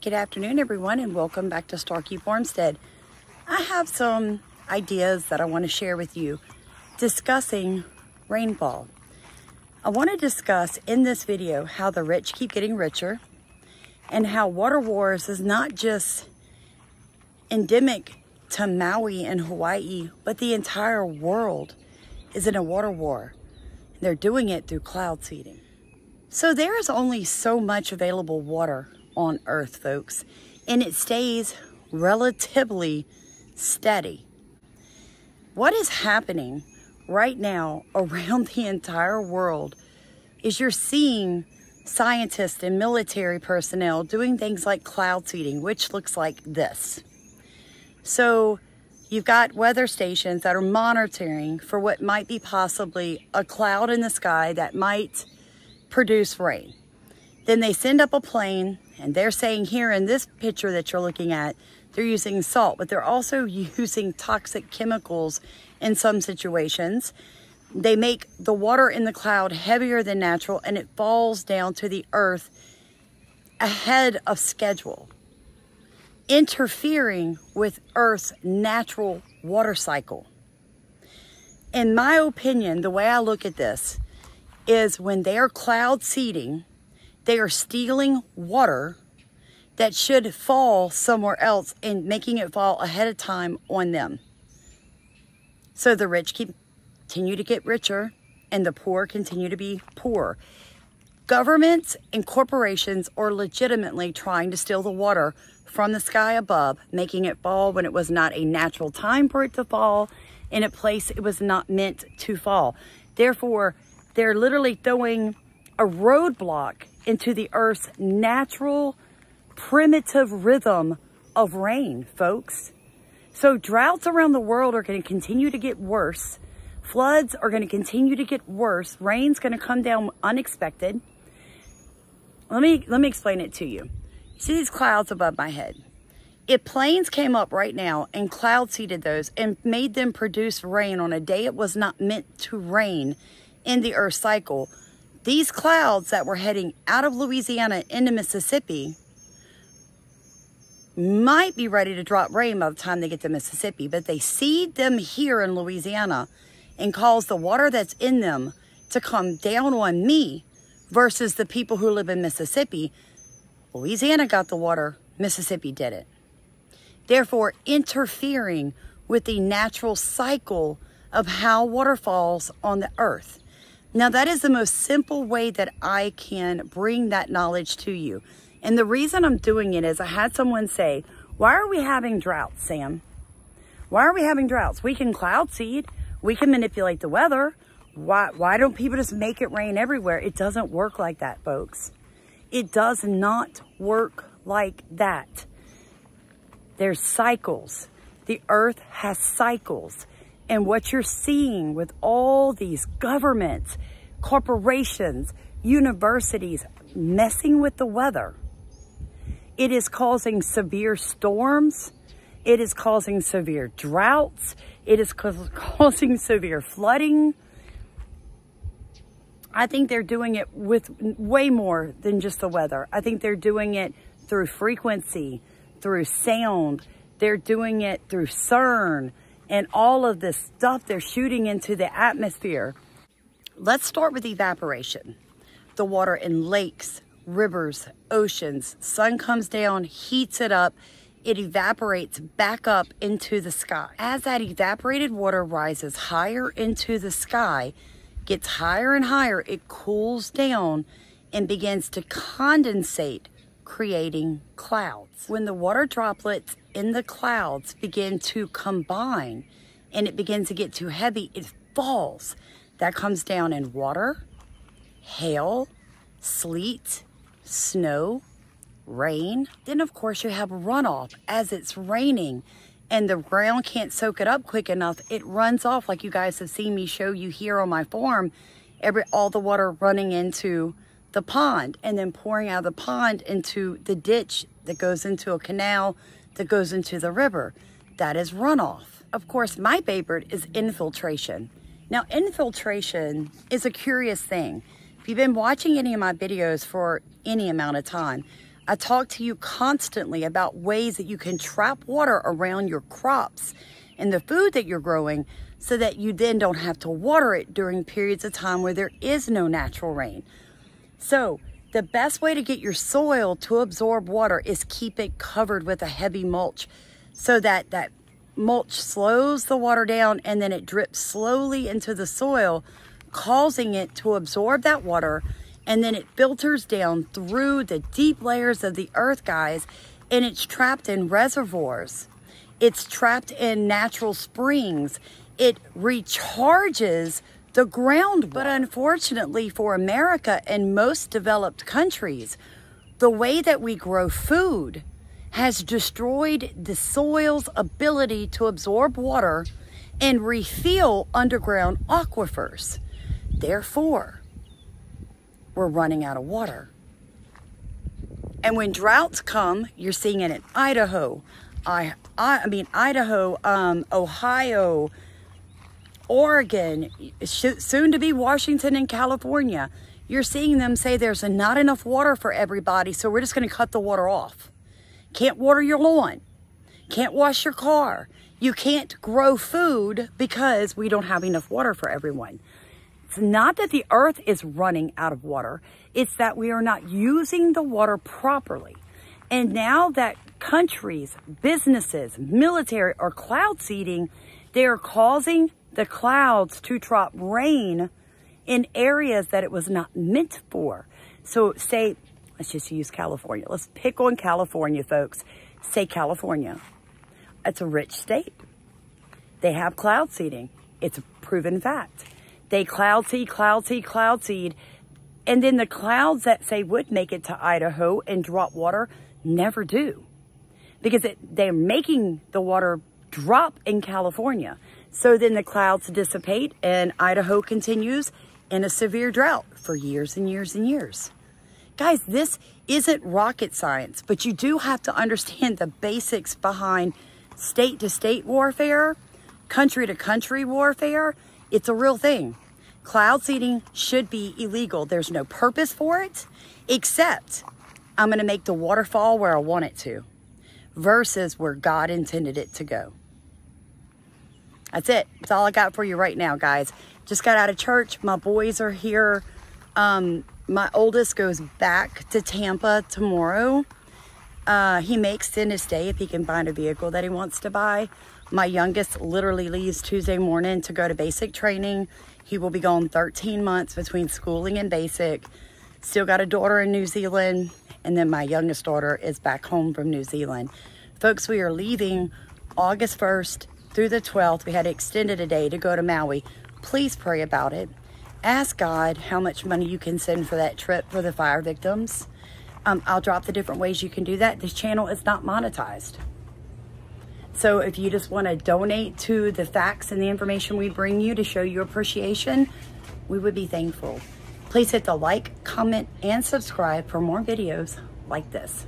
Good afternoon, everyone, and welcome back to Starkey Farmstead. I have some ideas that I want to share with you discussing rainfall. I want to discuss in this video how the rich keep getting richer and how water wars is not just endemic to Maui and Hawaii, but the entire world is in a water war. They're doing it through cloud seeding. So there is only so much available water on earth, folks, and it stays relatively steady. What is happening right now around the entire world is you're seeing scientists and military personnel doing things like cloud seeding, which looks like this. So you've got weather stations that are monitoring for what might be possibly a cloud in the sky that might produce rain. Then they send up a plane and they're saying here in this picture that you're looking at, they're using salt, but they're also using toxic chemicals in some situations. They make the water in the cloud heavier than natural and it falls down to the earth ahead of schedule, interfering with Earth's natural water cycle. In my opinion, the way I look at this is when they are cloud seeding, they are stealing water that should fall somewhere else and making it fall ahead of time on them. So the rich keep, continue to get richer and the poor continue to be poor. Governments and corporations are legitimately trying to steal the water from the sky above, making it fall when it was not a natural time for it to fall in a place it was not meant to fall. Therefore, they're literally throwing a roadblock into the earth's natural, primitive rhythm of rain, folks. So droughts around the world are going to continue to get worse. Floods are going to continue to get worse. Rain's going to come down unexpected. Let me, let me explain it to you. See these clouds above my head? If planes came up right now and cloud seeded those and made them produce rain on a day it was not meant to rain in the earth cycle, these clouds that were heading out of Louisiana into Mississippi might be ready to drop rain by the time they get to Mississippi, but they seed them here in Louisiana and cause the water that's in them to come down on me versus the people who live in Mississippi. Louisiana got the water, Mississippi did it. Therefore, interfering with the natural cycle of how water falls on the earth. Now, that is the most simple way that I can bring that knowledge to you. And the reason I'm doing it is I had someone say, why are we having droughts, Sam? Why are we having droughts? We can cloud seed. We can manipulate the weather. Why, why don't people just make it rain everywhere? It doesn't work like that, folks. It does not work like that. There's cycles. The earth has cycles. And what you're seeing with all these governments, corporations, universities messing with the weather, it is causing severe storms. It is causing severe droughts. It is causing severe flooding. I think they're doing it with way more than just the weather. I think they're doing it through frequency, through sound. They're doing it through CERN and all of this stuff they're shooting into the atmosphere. Let's start with evaporation. The water in lakes, rivers, oceans, sun comes down, heats it up, it evaporates back up into the sky. As that evaporated water rises higher into the sky, gets higher and higher, it cools down and begins to condensate, creating clouds. When the water droplets in the clouds begin to combine and it begins to get too heavy, it falls. That comes down in water, hail, sleet, snow, rain. Then of course you have runoff as it's raining and the ground can't soak it up quick enough. It runs off like you guys have seen me show you here on my farm. Every all the water running into the pond and then pouring out of the pond into the ditch that goes into a canal that goes into the river. That is runoff. Of course, my favorite is infiltration. Now, infiltration is a curious thing. If you've been watching any of my videos for any amount of time, I talk to you constantly about ways that you can trap water around your crops and the food that you're growing so that you then don't have to water it during periods of time where there is no natural rain. So the best way to get your soil to absorb water is keep it covered with a heavy mulch so that that mulch slows the water down and then it drips slowly into the soil, causing it to absorb that water and then it filters down through the deep layers of the earth, guys, and it's trapped in reservoirs. It's trapped in natural springs. It recharges the ground. But unfortunately for America and most developed countries, the way that we grow food has destroyed the soil's ability to absorb water and refill underground aquifers. Therefore, we're running out of water. And when droughts come, you're seeing it in Idaho, I, I, I mean, Idaho, um, Ohio, Oregon, soon to be Washington and California. You're seeing them say there's not enough water for everybody, so we're just going to cut the water off. Can't water your lawn. Can't wash your car. You can't grow food because we don't have enough water for everyone. It's not that the earth is running out of water. It's that we are not using the water properly. And now that countries, businesses, military are cloud seeding, they are causing the clouds to drop rain in areas that it was not meant for. So say, let's just use California. Let's pick on California, folks. Say California. It's a rich state. They have cloud seeding. It's a proven fact. They cloud seed, cloud seed, cloud seed. And then the clouds that say would make it to Idaho and drop water never do. Because it, they're making the water drop in California. So then the clouds dissipate and Idaho continues in a severe drought for years and years and years. Guys, this isn't rocket science, but you do have to understand the basics behind state to state warfare, country to country warfare, it's a real thing. Cloud seeding should be illegal. There's no purpose for it, except I'm going to make the waterfall where I want it to versus where God intended it to go. That's it. That's all I got for you right now, guys. Just got out of church. My boys are here. Um, my oldest goes back to Tampa tomorrow. Uh, he may extend his stay if he can find a vehicle that he wants to buy. My youngest literally leaves Tuesday morning to go to basic training. He will be gone 13 months between schooling and basic. Still got a daughter in New Zealand. And then my youngest daughter is back home from New Zealand. Folks, we are leaving August 1st through the 12th. We had extended a day to go to Maui. Please pray about it. Ask God how much money you can send for that trip for the fire victims. Um, I'll drop the different ways you can do that. This channel is not monetized. So if you just want to donate to the facts and the information we bring you to show your appreciation, we would be thankful. Please hit the like, comment, and subscribe for more videos like this.